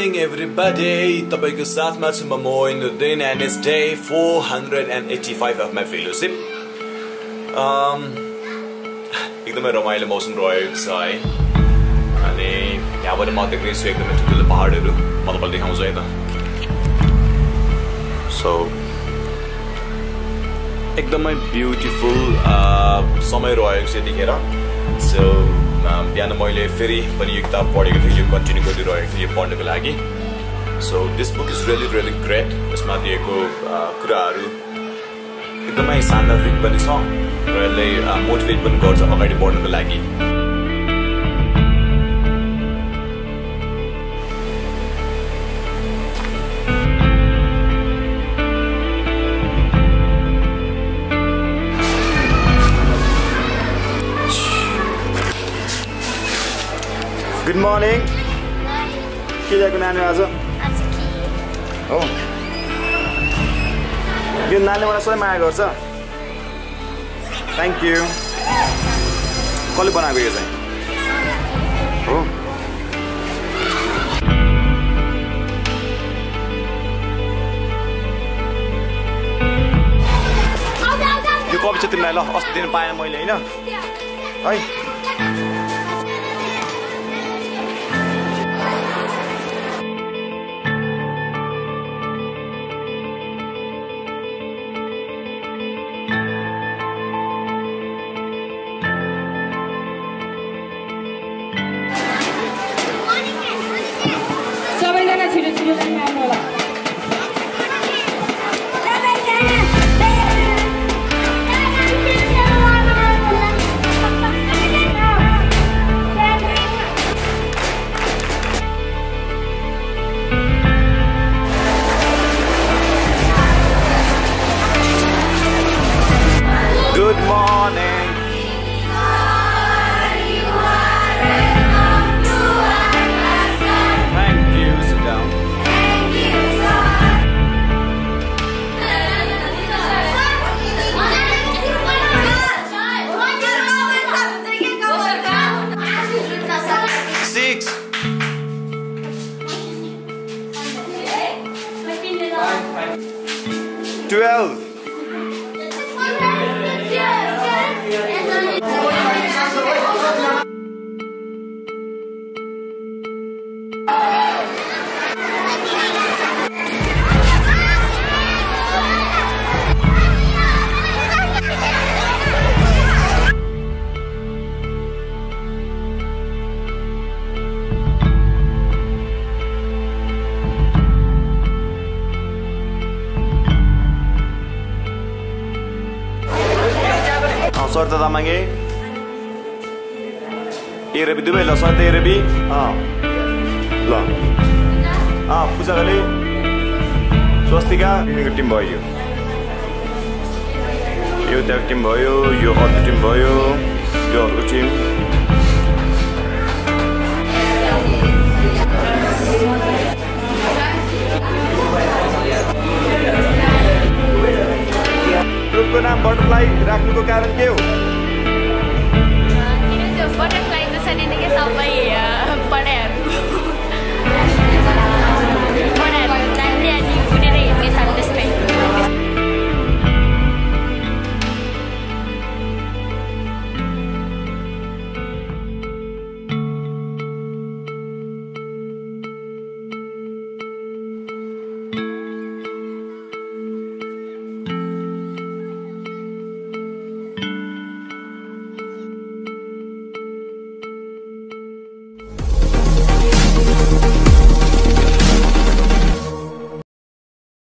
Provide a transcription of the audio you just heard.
Morning everybody. तपाईँको साथमा छु म Moinuddin and it's day four hundred and eighty five of my fellowship एकदमै रमाइलो मौसम रहेको छ है। अनि यहाँबाट म देख्दैछु एकदमै ठुल्ठुलो पाहाडहरू। म तपाईँलाई देखाउँछु है त। सो एकदमै ब्युटिफुल समय रहेको छ यतिखेर। सो बिहान मैले फेरि पनि यो किताब पढेको थिएँ यो कन्टिन्यू गरिरहेको थिएँ यो पढ्नको लागि। So this book is really really great यसमा दिएको कुराहरू एकदमै सान्दर्भिक पनि छ र यसले मोटिभेट पनि गर्छ अगाडि बढ्नको लागि। गुड मर्निङ के ल्याएको नानी आज हो यो नानीले मलाई सधैँ माया गर्छ थ्याङ्क यू कसले बनाएको यो चाहिँ हो यो चाहिँ तिमीलाई ल अस्ति दिन पाएन मैले होइन है Obrigada. 12. सर्दा तामागे एरबी दुवै ल सर्दा एरबी अँ ल अँ पूजाकोले स्वस्ति कहाँ एउटा टिम भयो यो त्यहाँको टिम भयो यो अर्को टिम भयो यो अर्को टिम ग्रुपको नाम बटरफ्लाई राख्नुको कारण के हो? बटरफ्लाई त सानैदेखि सबै पढाइहरू